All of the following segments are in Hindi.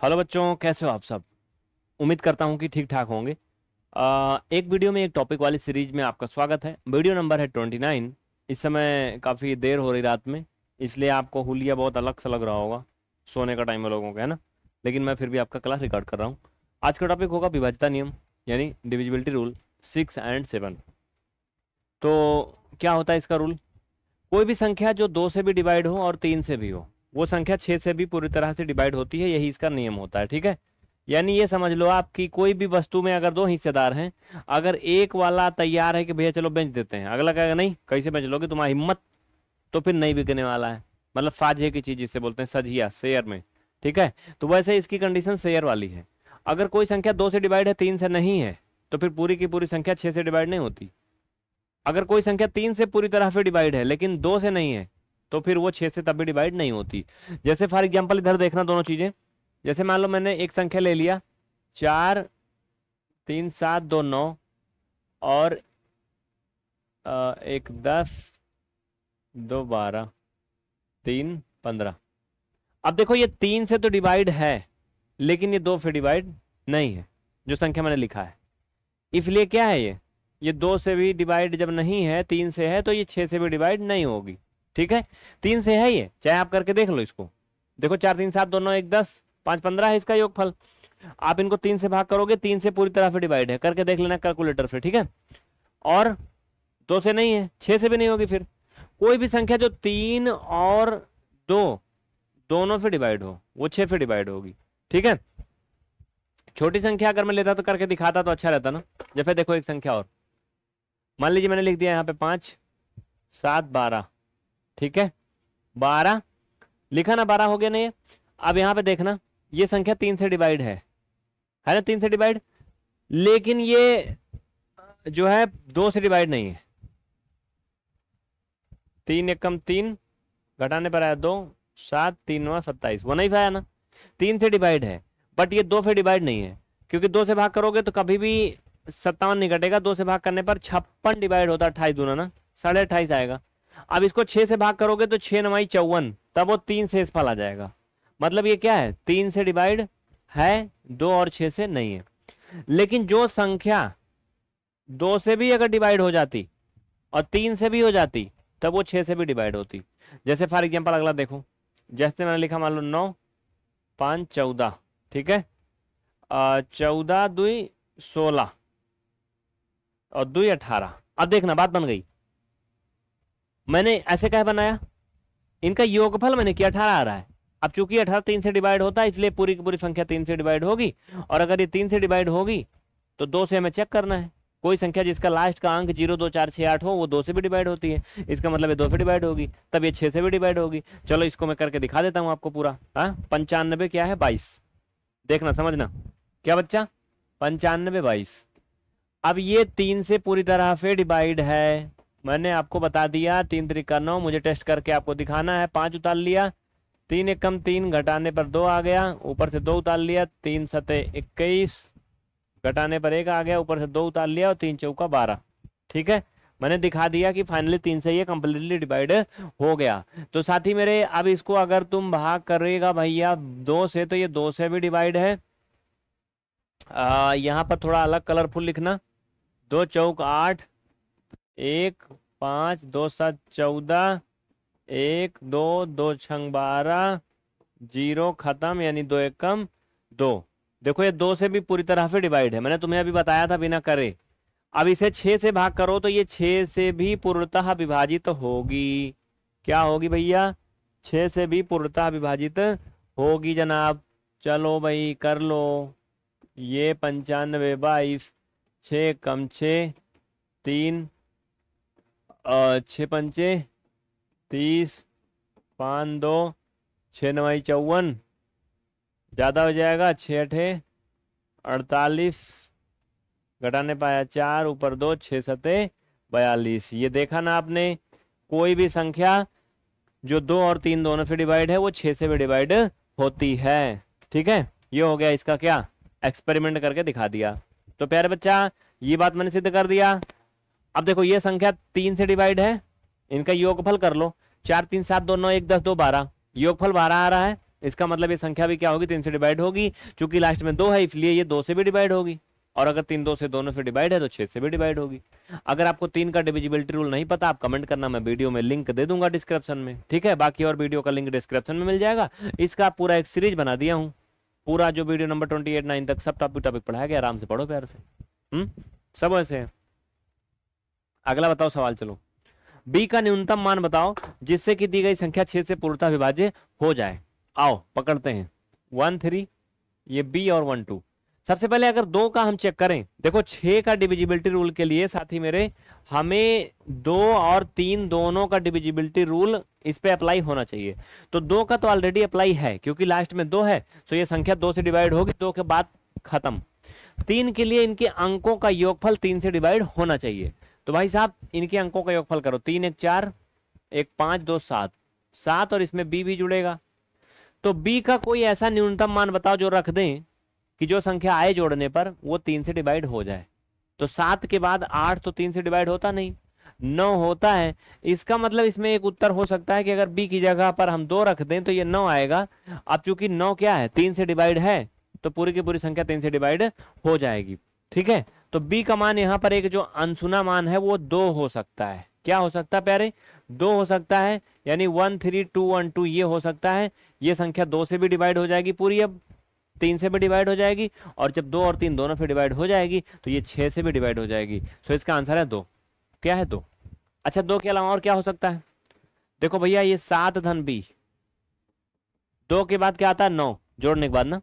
हेलो बच्चों कैसे हो आप सब? उम्मीद करता हूँ कि ठीक ठाक होंगे। आ, एक वीडियो में एक टॉपिक वाली सीरीज़ में आपका स्वागत है। वीडियो नंबर है ट्वेंटी नाइन इस समय काफ़ी देर हो रही रात में इसलिए आपको हुलिया बहुत अलग सा लग रहा होगा। सोने का टाइम है लोगों का है ना? लेकिन मैं फिर भी आपका क्लास रिकॉर्ड कर रहा हूँ। आज का टॉपिक होगा विभाजता नियम यानी divisibility rule six and seven तो क्या होता है इसका रूल कोई भी संख्या जो दो से भी डिवाइड हो और तीन से भी हो वो संख्या छः से भी पूरी तरह से डिवाइड होती है, यही इसका नियम होता है, ठीक है? यानी ये समझ लो आप कि कोई भी वस्तु में अगर दो हिस्सेदार हैं, अगर एक वाला तैयार है कि भैया चलो बेच देते हैं, अगला कहेगा, नहीं, कैसे बेच लोगे? तुम्हारी हिम्मत तो फिर नहीं बिकने वाला है। मतलब फाजे की चीज़ जिसे बोलते हैं सजिया शेयर में, ठीक है? तो वैसे इसकी कंडीशन शेयर वाली है। अगर कोई संख्या दो से डिवाइड है, तीन से नहीं है तो फिर पूरी की पूरी संख्या छह से डिवाइड नहीं होती। अगर कोई संख्या तीन से पूरी तरह से डिवाइड है, लेकिन दो से नहीं है तो फिर वो छह से तब भी डिवाइड नहीं होती। जैसे फॉर एग्ज़ाम्पल इधर देखना दोनों चीज़ें। जैसे मान लो मैंने एक संख्या ले लिया। चार, तीन, सात, दो, नौ और एक, दस, दो, बारह, तीन, पंद्रह। अब देखो ये तीन से तो डिवाइड है, लेकिन ये दो से डिवाइड नहीं है, जो संख्या मैंने लिखा है। इसलिए क्या है ये? ये दो से भी डिवाइड जब नहीं है, तीन से है तो ये छह से भी डिवाइड नहीं होगी। ठीक है? तीन से है ये। चाहे आप करके देख लो इसको। देखो, चार, तीन, सात दोनों एक, दस, पाँच, पंद्रह है इसका योगफल। आप इनको तीन से भाग करोगे, तीन से पूरी तरह से डिवाइड है। करके देख लेना कैलकुलेटर से, ठीक है? और दो से नहीं है, छह से भी नहीं होगी फिर। कोई भी संख्या जो तीन और दो, दोनों से डिवाइड हो, वो छह से डिवाइड होगी। ठीक है? छोटी संख्या अगर मैं लेता तो करके दिखाता तो अच्छा रहता ना। जैसे देखो एक संख्या और। मान लीजिए मैंने लिख दिया यहाँ पे पाँच, सात, बारह। ठीक है? बारह। लिखा ना बारह हो गया नहीं अब यहाँ पे देखना, ये संख्या तीन से डिवाइड है। है ना तीन से डिवाइड लेकिन ये जो है, दो से डिवाइड नहीं है। तीन एक कम तीन, घटाने पर आया दो, सात, तीन नौ, सत्ताईस। वो नहीं आया ना? तीन से डिवाइड है बट ये दो से डिवाइड नहीं है। क्योंकि दो से भाग करोगे तो कभी भी सत्तावन नहीं घटेगा, दो से भाग करने पर छप्पन डिवाइड होता है, अट्ठाईस दूना ना? साढ़े अट्ठाईस आएगा। अब इसको छह से भाग करोगे तो छह नवाई चौवन, तब वो तीन से इस फल आ जाएगा। मतलब ये क्या है? तीन से डिवाइड है, दो और छह से नहीं है। लेकिन जो संख्या दो से भी अगर डिवाइड हो जाती और तीन से भी हो जाती, तब वो छह से भी डिवाइड होती। जैसे फॉर एग्ज़ाम्पल अगला देखो। जैसे मैंने लिखा, मान लो नौ, पाँच, चौदह, ठीक है? चौदह, दुई, सोलह और दुई, अठारह। अब देखना, बात बन गई। मैंने ऐसे कह बनाया? इनका योगफल मैंने किया अठारह आ रहा है। अब चूँकि अठारह तीन से डिवाइड होता है, इसलिए पूरी की पूरी संख्या तीन से डिवाइड होगी। और अगर ये तीन से डिवाइड होगी तो दो से हमें चेक करना है। कोई संख्या जिसका लास्ट का अंक ज़ीरो, दो, चार, छह, आठ हो, वो दो से भी डिवाइड होती है। इसका मतलब ये दो से डिवाइड होगी, तब ये छह से भी डिवाइड होगी। चलो इसको मैं करके दिखा देता हूँ आपको पूरा। हाँ पंचानबे क्या है? बाईस। देखना, समझना। क्या बच्चा? पंचानबे, बाईस। अब ये तीन से पूरी तरह से डिवाइड है। मैंने आपको बता दिया, तीन तरीका नौ, मुझे टेस्ट करके आपको दिखाना है। पाँच उतार लिया, तीन एक कम तीन, घटाने पर दो आ गया, ऊपर से दो उतार लिया, तीन सतह इक्कीस, घटाने पर एक आ गया, ऊपर से दो उतार लिया और तीन चौका बारह। ठीक है? मैंने दिखा दिया कि फाइनली तीन से ये कम्प्लीटली डिवाइड हो गया। तो साथी मेरे, अब इसको अगर तुम भाग करेगा भैया दो से तो ये दो से भी डिवाइड है। यहाँ पर थोड़ा अलग कलरफुल लिखना। दो चौक आठ एक, पाँच, दो, सात, चौदह, एक, दो दो, छंग, बारह, ज़ीरो, खत्म, यानी दो एक कम दो। देखो, ये दो से भी पूरी तरह से डिवाइड है। मैंने तुम्हें अभी बताया था, बिना करे। अब इसे छह से भाग करो तो ये छह से भी पूर्णतः विभाजित तो होगी। क्या होगी भैया? छह से भी पूर्णतः विभाजित होगी, जनाब। चलो भाई, कर लो। ये पंचानवे बाईस छ कम छ तीन छ पंचे, तीस पाँच दो, छ नवाई चौवन। ज़्यादा हो जाएगा छः अठे, अड़तालीस, घटाने पाया चार, ऊपर दो, छः सतह बयालीस। ये देखा ना आपने, कोई भी संख्या जो दो और तीन दोनों से डिवाइड है, वो छः से भी डिवाइड होती है। ठीक है? ये हो गया इसका क्या? एक्सपेरिमेंट करके दिखा दिया। तो प्यारे बच्चा, ये बात मैंने सिद्ध कर दिया। अब देखो, ये संख्या तीन से डिवाइड है। इनका योगफल कर लो। चार, तीन, सात, दो, नौ, एक, दस, दो, बारह। योगफल बारह आ रहा है। इसका मतलब ये संख्या भी क्या होगी? तीन से डिवाइड होगी। क्योंकि लास्ट में दो है, इसलिए ये दो से भी डिवाइड होगी। और अगर तीन, दो से दोनों से डिवाइड है तो छह से भी डिवाइड होगी। अगर आपको तीन का डिविजिबिलिटी रूल नहीं पता, आप कमेंट करना, मैं वीडियो में लिंक दे दूँगा डिस्क्रिप्शन में। ठीक है? बाकी और वीडियो का लिंक डिस्क्रिप्शन में मिल जाएगा। इसका पूरा एक सीरीज़ बना दिया हूँ। पूरा जो video number twenty eight nine तक सब टॉपिक टॉपिक पढ़ाया गया, आराम से पढ़ो प्यार से। हम्म? सब ऐसे है। अगला बताओ सवाल, चलो। बी का न्यूनतम मान बताओ, जिससे कि दी गई संख्या छह से पूर्णता विभाज्य हो जाए। आओ, पकड़ते हैं। वन थ्री ये बी और वन टू सबसे पहले अगर दो का हम चेक करें, देखो छह का डिविजिबिलिटी रूल के लिए, साथी मेरे, हमें दो और तीन दोनों का डिविजिबिलिटी रूल इस पे अप्लाई होना चाहिए। तो दो का तो ऑलरेडी अप्लाई है, क्योंकि लास्ट में दो है तो ये संख्या दो से डिवाइड होगी, दो के बाद खत्म। तीन के लिए इनके अंकों का योगफल तीन से डिवाइड होना चाहिए। तो भाई साहब, इनके अंकों का योगफल करो। तीन एक चार, एक पाँच दो सात। सात और इसमें बी भी जुड़ेगा। तो बी का कोई ऐसा न्यूनतम मान बताओ जो रख दें कि जो संख्या आए जोड़ने पर वो तीन से डिवाइड हो जाए। तो सात के बाद आठ तो तीन से डिवाइड होता नहीं। नौ होता है। इसका मतलब इसमें एक उत्तर हो सकता है कि अगर बी की जगह पर हम दो रख दें तो ये नौ आएगा। अब चूँकि नौ क्या है? तीन से डिवाइड है तो पूरी की पूरी संख्या तीन से डिवाइड हो जाएगी। ठीक है? तो बी का मान यहाँ पर एक जो अनसुना मान है, वो दो हो सकता है। क्या हो सकता है, प्यारे? दो हो सकता है, यानी one, three, two, one, two, ये हो सकता है। ये संख्या दो से भी डिवाइड हो जाएगी पूरी अब, तीन से भी डिवाइड हो जाएगी, और जब दो और तीन दोनों से डिवाइड हो जाएगी तो ये छह से भी डिवाइड हो जाएगी। सो इसका आंसर है दो। क्या है दो? अच्छा दो के अलावा और क्या हो सकता है? देखो भैया, ये सात धन बी दो के बाद क्या आता है? नौ। जोड़ने के बाद ना?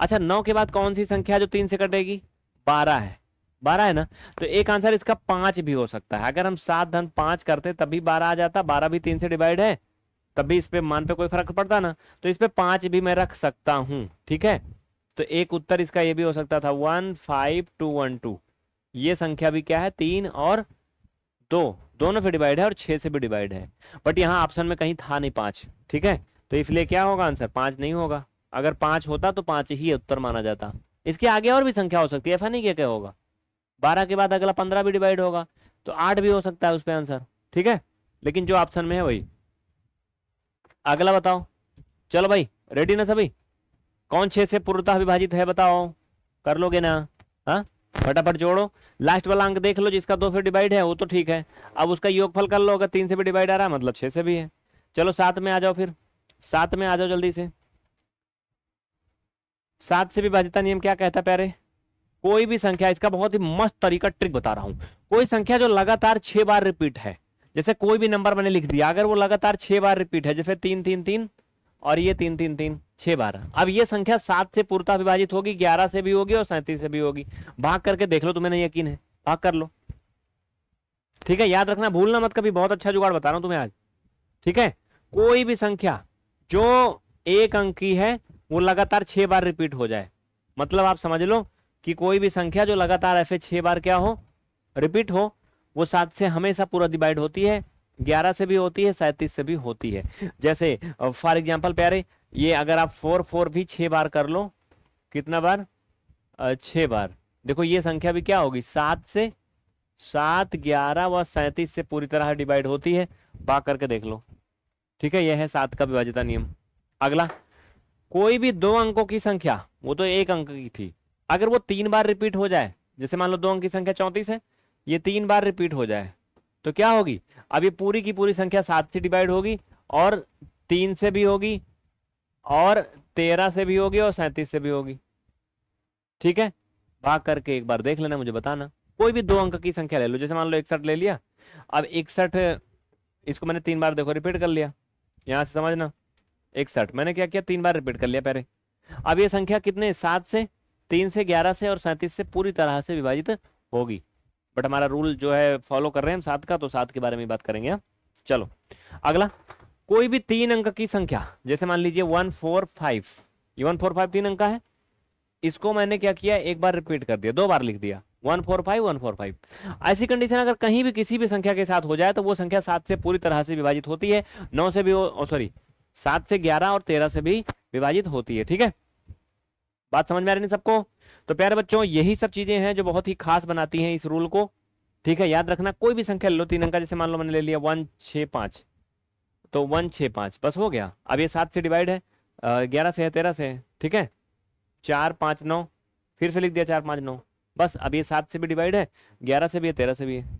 अच्छा नौ के बाद कौन सी संख्या जो तीन से कटेगी? बारह है। बारह है ना? तो एक आंसर इसका पाँच भी हो सकता है। अगर हम सात धन पाँच करते, तभी बारह आ जाता। बारह भी तीन से डिवाइड है, तभी इस पे मान पे कोई फ़र्क पड़ता ना। तो इस पे पाँच भी मैं रख सकता हूँ, ठीक है? तो एक उत्तर इसका ये भी हो सकता था। One, five, two, one, two. ये संख्या भी क्या है? तीन और दो। दोनों से डिवाइड है और छह से भी डिवाइड है। बट यहाँ ऑप्शन में कहीं था नहीं पाँच, ठीक है? तो इसलिए क्या होगा आंसर पाँच नहीं होगा। अगर पाँच होता तो पाँच ही उत्तर माना जाता। इसके आगे और भी संख्या हो सकती है। ऐसा नहीं क्या क्या होगा। बारह के बाद अगला पंद्रह भी डिवाइड होगा तो आठ भी हो सकता है उस पर आंसर ठीक है? लेकिन जो ऑप्शन में है वही। अगला बताओ। चलो भाई रेडी ना सभी? कौन छह से पूर्णतः विभाजित है बताओ। कर लोगे ना? हाँ? फटाफट जोड़ो। लास्ट वाला अंक देख लो, जिसका दो से डिवाइड है, वो तो ठीक है। अब उसका योगफल कर लो, अगर तीन से भी डिवाइड आ रहा है मतलब छह से भी है। चलो, सात में आ जाओ फिर। सात में आ जाओ जल्दी से। सात से विभाजिता नियम क्या कहता प्यारे? कोई भी संख्या, इसका बहुत ही मस्त तरीका ट्रिक बता रहा हूँ। कोई संख्या जो लगातार छह बार रिपीट है, जैसे कोई भी नंबर मैंने लिख दिया, अगर वो लगातार छह बार रिपीट है, जैसे तीन तीन तीन, और ये तीन तीन तीन, छह बार। अब ये संख्या सात से पूर्णता विभाजित होगी, ग्यारह से भी होगी और सैंतीस से भी होगी। भाग करके देख लो, तुम्हें नहीं यकीन है। भाग कर लो। ठीक है, याद रखना, भूलना मत, कभी बहुत अच्छा जुगाड़ बता रहा हूँ तुम्हें आज। ठीक है? कोई भी संख्या जो एक अंक की है, वो लगातार छह बार रिपीट हो जाए। मतलब आप समझ लो कि कोई भी संख्या जो लगातार ऐसे छह बार क्या हो रिपीट हो, वो सात से हमेशा पूरा डिवाइड होती है, ग्यारह से भी होती है, सैंतीस से भी होती है। जैसे फॉर एग्ज़ाम्पल प्यारे, ये अगर आप फोर फोर भी छह बार कर लो, कितना बार? छह बार। देखो ये संख्या भी क्या होगी? सात से, सात, ग्यारह व सैंतीस से पूरी तरह डिवाइड होती है बाग करके देख लो। ठीक है, यह है सात का विभाजिता नियम। अगला, कोई भी दो अंकों की संख्या, वो तो एक अंक की थी अगर वो तीन बार रिपीट हो जाए, जैसे मान लो दो अंक की संख्या चौंतीस है, ये तीन बार रिपीट हो जाए तो क्या होगी? अब ये पूरी की पूरी संख्या सात से डिवाइड होगी, और तीन से भी होगी, और तेरह से भी होगी, और सैंतीस से भी होगी। ठीक है? भाग करके एक बार देख लेना, मुझे बताना। कोई भी दो अंक की संख्या ले लो, जैसे मान लो इकसठ ले लिया। अब इकसठ, इसको मैंने तीन बार देखो, रिपीट कर लिया। यहाँ से समझना, इकसठ। मैंने क्या किया? तीन बार रिपीट कर लिया पहले। अब ये संख्या कितने? सात से तीन से ग्यारह से और सैंतीस से पूरी तरह से विभाजित होगी। बट हमारा रूल जो है फॉलो कर रहे हैं हम सात का तो सात के बारे में बात करेंगे हाँ? चलो, अगला। कोई भी तीन अंक की संख्या, जैसे मान लीजिए वन, फोर, फाइव। ये वन, फोर, फाइव तीन अंक है। इसको मैंने क्या किया? एक बार रिपीट कर दिया, दो बार लिख दिया। One, four, five, one, four, five. ऐसी कंडीशन अगर कहीं भी किसी भी संख्या के साथ हो जाए तो वो संख्या सात से पूरी तरह से विभाजित होती है। नौ से भी सॉरी सात से ग्यारह और तेरह से भी विभाजित होती है, ठीक है? बात समझ में आ रही है सबको? तो प्यारे बच्चों, यही सब चीज़ें हैं जो बहुत ही खास बनाती हैं इस रूल को। ठीक है, याद रखना, कोई भी संख्या लो तीन अंक जैसे मान लो मैंने ले लिया वन छ पाँच। तो वन छ पाँच, बस हो गया। अब ये सात से डिवाइड है ग्यारह से है, तेरह से ठीक है? चार, पाँच, नौ, फिर से लिख दिया चार, पाँच, नौ। बस, अब ये सात से भी डिवाइड है, ग्यारह से भी है, तेरह से भी है।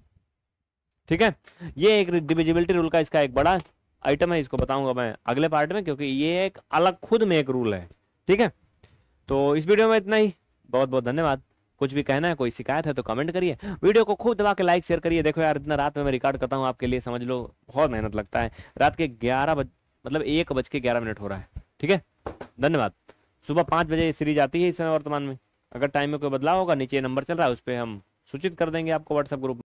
ठीक है? ये एक डिविजिबिलिटी रूल का इसका एक बड़ा आइटम है, इसको बताऊँगा मैं अगले पार्ट में, क्योंकि ये एक अलग खुद में एक रूल है। ठीक है? तो इस वीडियो में इतना ही। बहुत बहुत धन्यवाद। कुछ भी कहना है, कोई शिकायत है तो कमेंट करिए। वीडियो को खूब दबा के लाइक शेयर करिए। देखो यार, इतना रात में मैं रिकॉर्ड करता हूँ, आपके लिए समझ लो, बहुत मेहनत लगता है। रात के ग्यारह बज मतलब एक बज के ग्यारह मिनट हो रहा है। ठीक है? धन्यवाद। सुबह पाँच बजे सीरीज़ आती है इस समय वर्तमान में। अगर टाइम में कोई बदलाव होगा, नीचे नंबर चल रहा है, उस पर हम सूचित कर देंगे आपको व्हाट्सएप ग्रुप